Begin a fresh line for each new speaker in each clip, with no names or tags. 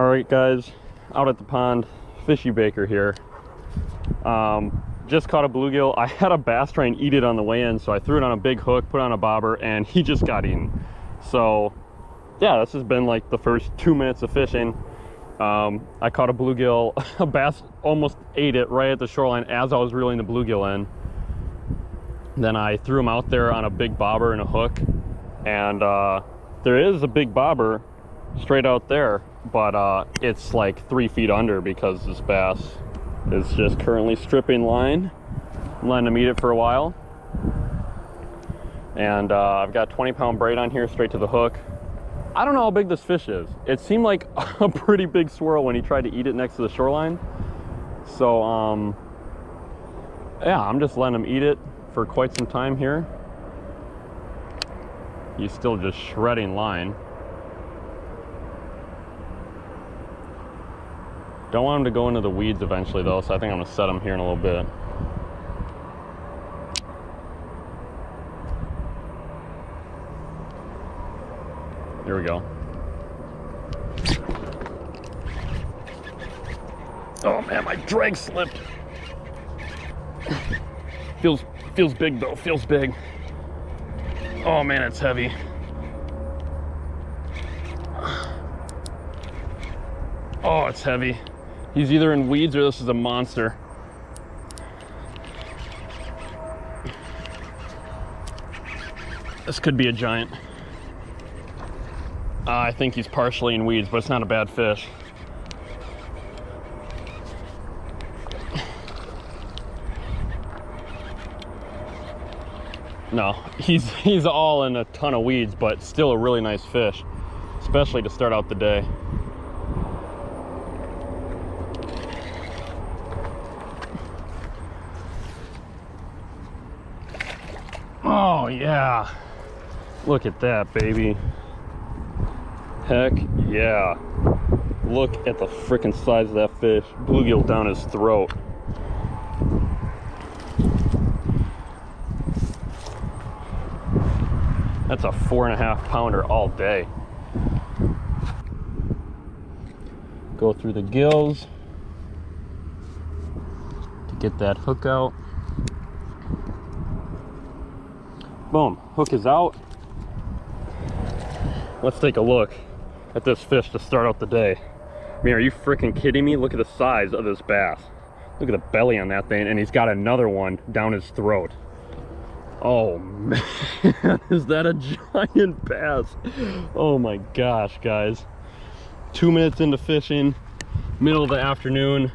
All right, guys, out at the pond, Fishy Baker here. Um, just caught a bluegill. I had a bass try and eat it on the way in, so I threw it on a big hook, put on a bobber, and he just got eaten. So, yeah, this has been like the first two minutes of fishing. Um, I caught a bluegill. A bass almost ate it right at the shoreline as I was reeling the bluegill in. Then I threw him out there on a big bobber and a hook. And uh, there is a big bobber straight out there, but uh, it's like three feet under because this bass is just currently stripping line. I'm letting him eat it for a while. And uh, I've got 20 pound braid on here straight to the hook. I don't know how big this fish is. It seemed like a pretty big swirl when he tried to eat it next to the shoreline. So, um, yeah, I'm just letting him eat it for quite some time here. He's still just shredding line. Don't want him to go into the weeds eventually though, so I think I'm gonna set him here in a little bit. Here we go. Oh man, my drag slipped. feels feels big though, feels big. Oh man, it's heavy. Oh, it's heavy. He's either in weeds or this is a monster. This could be a giant. Uh, I think he's partially in weeds, but it's not a bad fish. No, he's he's all in a ton of weeds, but still a really nice fish, especially to start out the day. Oh yeah, look at that baby. Heck yeah. Look at the freaking size of that fish. Bluegill down his throat. That's a four and a half pounder all day. Go through the gills to get that hook out. Boom, hook is out. Let's take a look at this fish to start out the day. I mean, are you freaking kidding me? Look at the size of this bass. Look at the belly on that thing, and he's got another one down his throat. Oh man, is that a giant bass? Oh my gosh, guys. Two minutes into fishing, middle of the afternoon,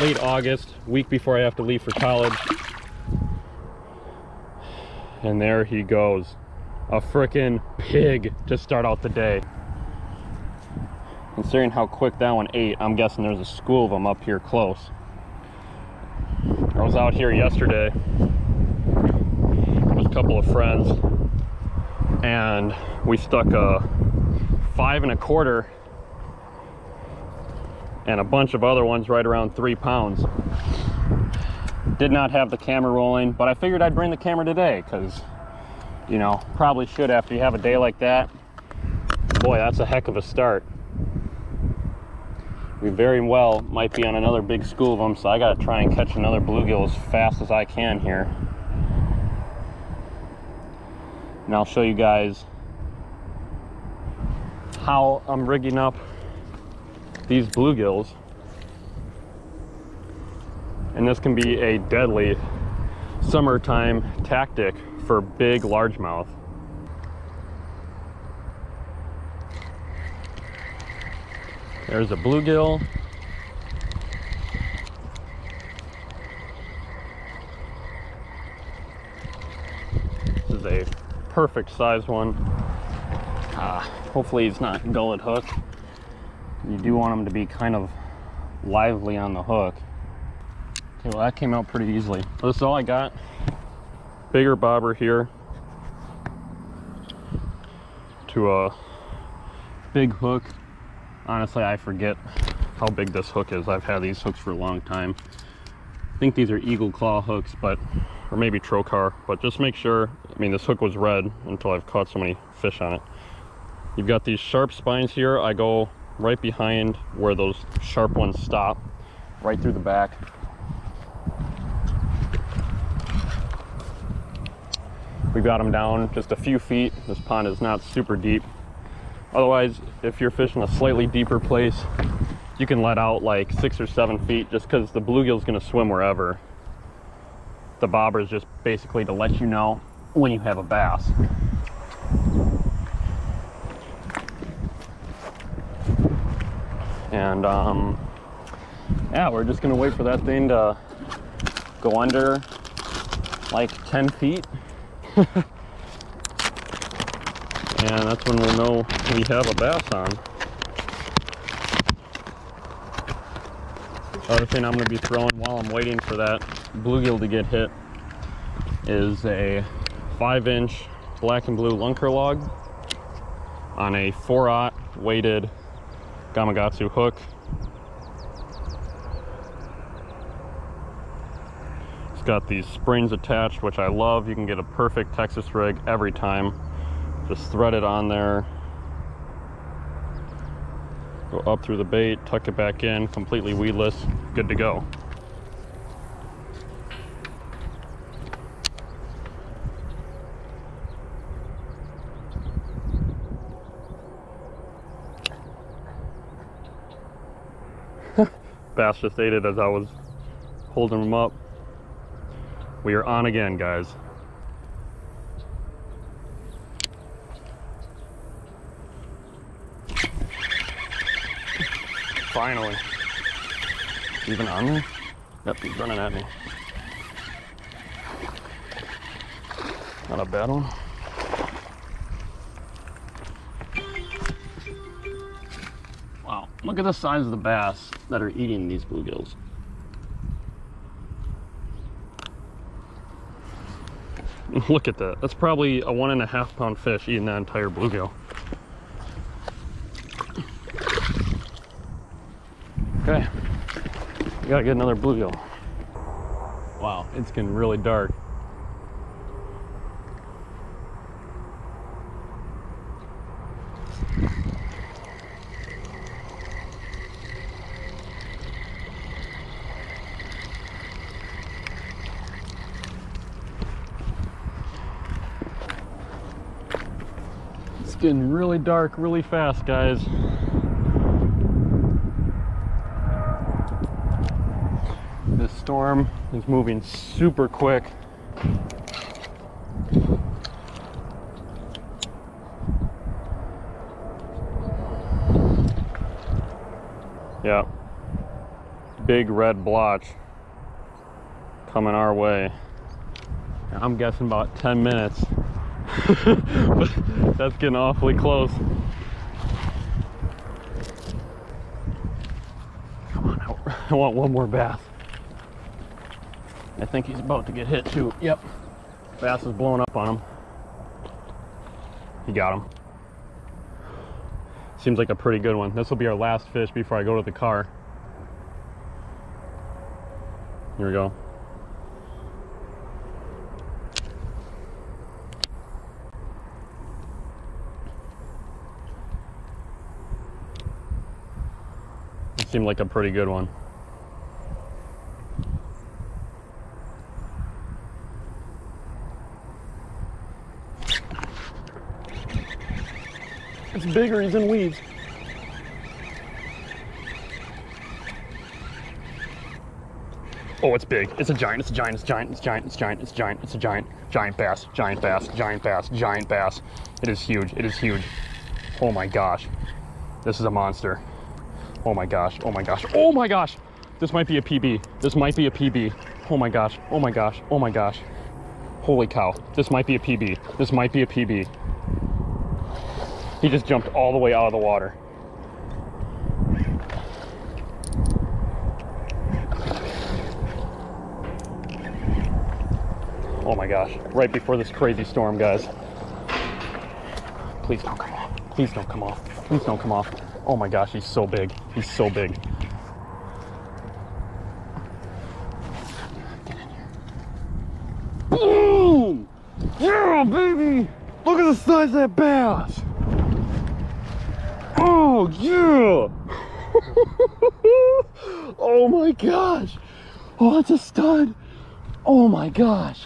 late August, week before I have to leave for college. And there he goes. A freaking pig to start out the day. Considering how quick that one ate, I'm guessing there's a school of them up here close. I was out here yesterday with a couple of friends and we stuck a five and a quarter and a bunch of other ones right around three pounds. Did not have the camera rolling, but I figured I'd bring the camera today because, you know, probably should after you have a day like that. Boy, that's a heck of a start we very well might be on another big school of them, so I gotta try and catch another bluegill as fast as I can here. And I'll show you guys how I'm rigging up these bluegills. And this can be a deadly summertime tactic for big largemouth. There's a bluegill. This is a perfect size one. Uh, hopefully he's not gullet hook. You do want them to be kind of lively on the hook. Okay, well that came out pretty easily. This is all I got. Bigger bobber here to a big hook honestly, I forget how big this hook is. I've had these hooks for a long time. I think these are Eagle Claw hooks, but or maybe Trokar, but just make sure, I mean, this hook was red until I've caught so many fish on it. You've got these sharp spines here. I go right behind where those sharp ones stop, right through the back. We've got them down just a few feet. This pond is not super deep. Otherwise, if you're fishing a slightly deeper place, you can let out like six or seven feet just because the bluegill is going to swim wherever. The bobber is just basically to let you know when you have a bass. And um, yeah, we're just gonna wait for that thing to go under like 10 feet. and that's when we'll know we have a bass on. Other thing I'm gonna be throwing while I'm waiting for that bluegill to get hit is a five inch black and blue lunker log on a 4-aught weighted Gamakatsu hook. Got these springs attached, which I love. You can get a perfect Texas rig every time. Just thread it on there. Go up through the bait, tuck it back in, completely weedless, good to go. Bass just ate it as I was holding him up. We are on again, guys. Finally. Even on there? Yep, he's running at me. Not a bad one. Wow, look at the size of the bass that are eating these bluegills. Look at that. That's probably a one and a half pound fish eating that entire bluegill. Okay, we gotta get another bluegill. Wow, it's getting really dark. Getting really dark really fast, guys. This storm is moving super quick. Yeah. Big red blotch coming our way. I'm guessing about 10 minutes. But that's getting awfully close. Come on, I- I want one more bass. I think he's about to get hit too. Yep. Bass is blowing up on him. He got him. Seems like a pretty good one. This will be our last fish before I go to the car. Here we go. Seemed like a pretty good one. It's bigger, he's in weeds. Oh, it's big. It's a giant, it's a giant, it's a giant, it's a giant, it's a giant, it's a giant, it's a giant, giant bass, giant bass, giant bass, giant bass. It is huge, it is huge. Oh my gosh. This is a monster. Oh my gosh, oh my gosh, oh my gosh. This might be a PB. This might be a PB. Oh my gosh, oh my gosh, oh my gosh. Holy cow. This might be a PB. This might be a PB. He just jumped all the way out of the water. Oh my gosh, right before this crazy storm, guys. Please don't come off. Please don't come off. Please don't come off. Oh my gosh, he's so big. He's so big. Boom! Yeah, baby! Look at the size of that bass! Oh! Yeah! oh my gosh! Oh, that's a stud! Oh my gosh!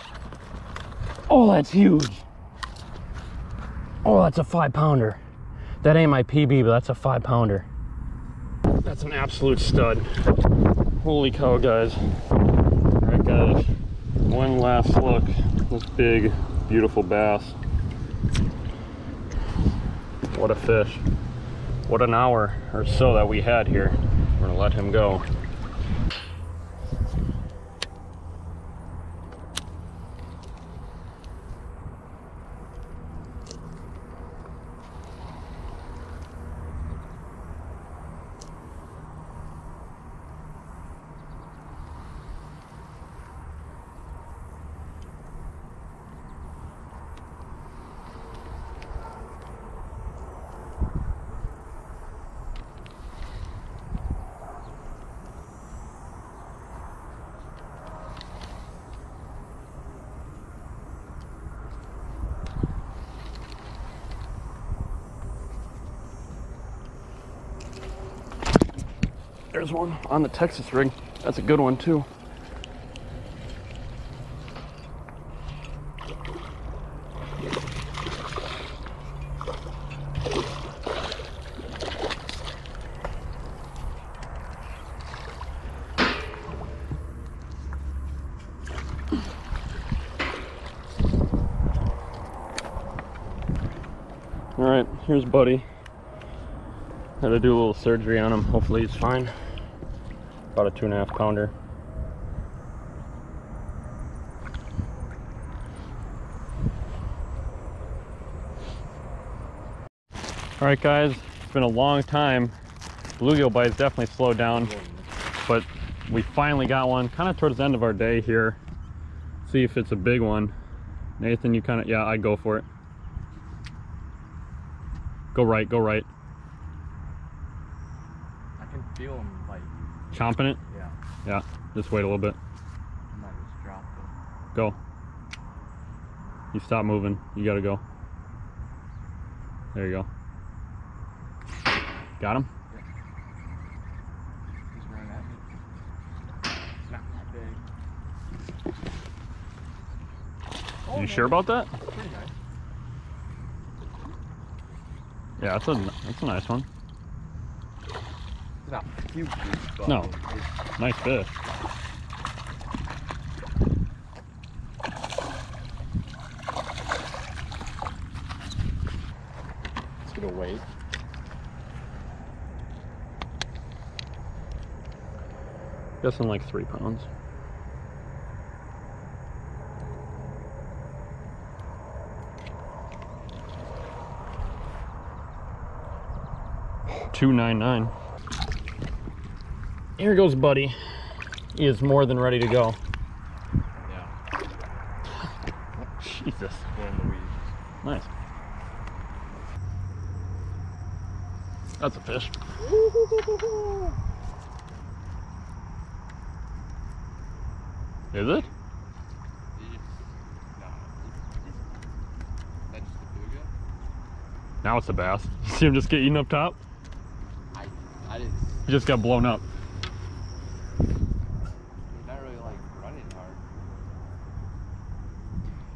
Oh, that's huge! Oh, that's a five pounder. That ain't my PB, but that's a five pounder. That's an absolute stud. Holy cow, guys. All right, guys. One last look. This big, beautiful bass. What a fish. What an hour or so that we had here. We're gonna let him go. There's one on the Texas rig. That's a good one too. All right, here's Buddy. Had to do a little surgery on him. Hopefully he's fine. About a two and a half pounder. All right, guys, it's been a long time. Bluegill bites definitely slowed down, but we finally got one kind of towards the end of our day here. See if it's a big one. Nathan, you kind of, yeah, I'd go for it. Go right, go right.
I can feel him like,
Chomping it?
yeah,
Yeah, just wait a little bit.
I might just drop it.
Go. You stop moving. You gotta go. There you go. Got him?
He's running at me. Not that big. Oh,
you sure about that?
Nice.
Yeah, that's a that's a nice one.
It's not huge, but
No.
it's,
Nice fish.
it's gonna wait.
Guessing like three pounds. Two nine nine. Here goes Buddy. He is more than ready to go.
Yeah.
Jesus.
Going the weeds.
Nice. That's a fish. Is it?
No. That's just the bluegill?
Now it's a bass. you See him just get eaten up top?
I, I didn't.
He just got blown up.
He's not really like running hard.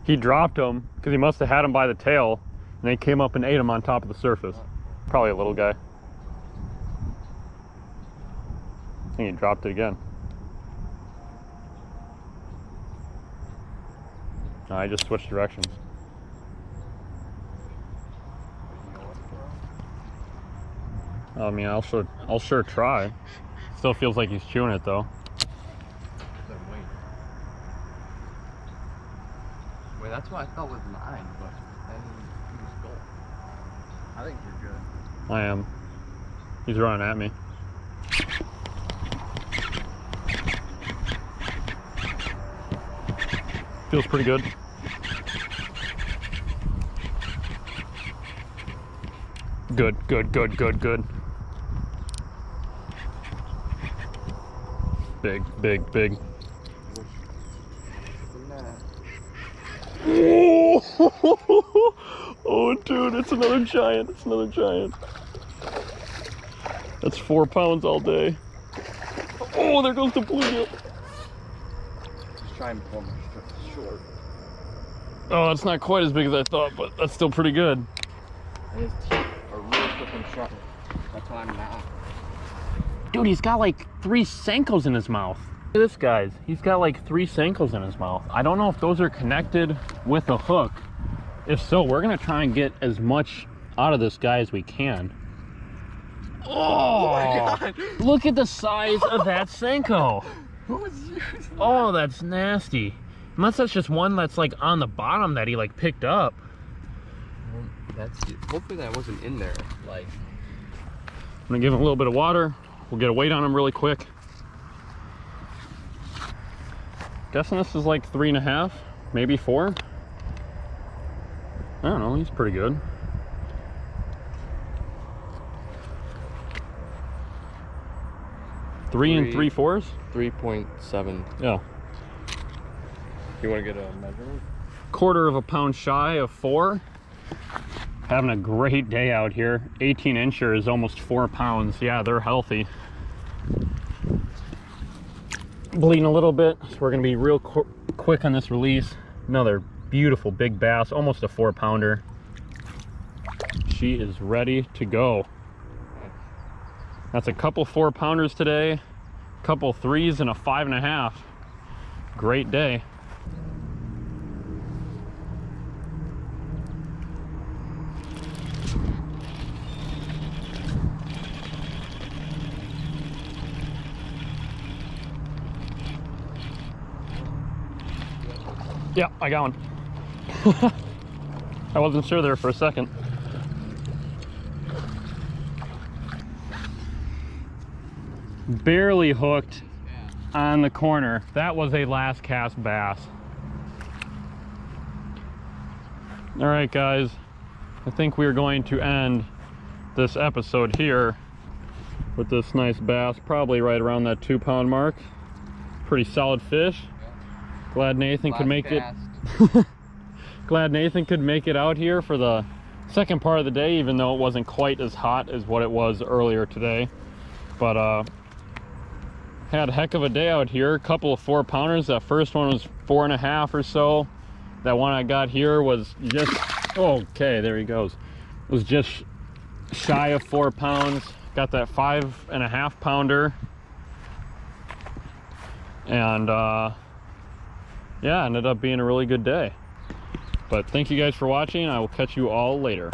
He dropped him because he must have had him by the tail and they came up and ate him on top of the surface. Probably a little guy. I think he dropped it again. No, I just switched directions. I mean, I'll sure, I'll sure try. Still feels like he's chewing it though.
Then wait. Wait, that's what I thought was mine, but then he was gold. I think you're good.
I am. He's running at me. Feels pretty good. Good, good, good, good, good. Big, big, big. Oh, dude, it's another giant. It's another giant. That's four pounds all day. Oh, there goes the bluegill.
Just try and pull my short.
Oh, it's not quite as big as I thought, but that's still pretty good.
And his teeth are really flipping sharp. That's why I'm not.
Dude, he's got like three Senkos in his mouth. Look at this, guys. He's got like three Senkos in his mouth. I don't know if those are connected with a hook. If so, we're gonna try and get as much out of this guy as we can. Oh, my oh,
god!
Look at the size of that Senko.
Using
Oh, that's nasty. Unless that's just one that's like on the bottom that he like picked up.
That's hopefully that wasn't in there. Like
I'm gonna give him a little bit of water. We'll get a weight on him really quick. Guessing this is like three and a half, maybe four. I don't know, he's pretty good. Three and
Three.
three fours?
3.7.
Yeah.
You want to get a measurement?
Quarter of a pound shy of four. Having a great day out here. 18 incher is almost four pounds. Yeah, they're healthy. Bleeding a little bit, so we're gonna be real qu quick on this release. Another beautiful big bass, almost a four pounder. She is ready to go. That's a couple four pounders today, a couple threes and a five and a half. Great day. Yeah, I got one. I wasn't sure there for a second. Barely hooked on the corner. That was a last cast bass. All right, guys. I think we are going to end this episode here with this nice bass, probably right around that two pound mark. Pretty solid fish. Glad Nathan could make it. Glad Nathan could make it out here for the second part of the day, even though it wasn't quite as hot as what it was earlier today. But uh, had a heck of a day out here. A couple of four pounders. That first one was four and a half or so. That one I got here was just okay. There he goes. Was just shy of four pounds. Got that five and a half pounder. And uh, yeah, ended up being a really good day. But thank you guys for watching. I will catch you all later.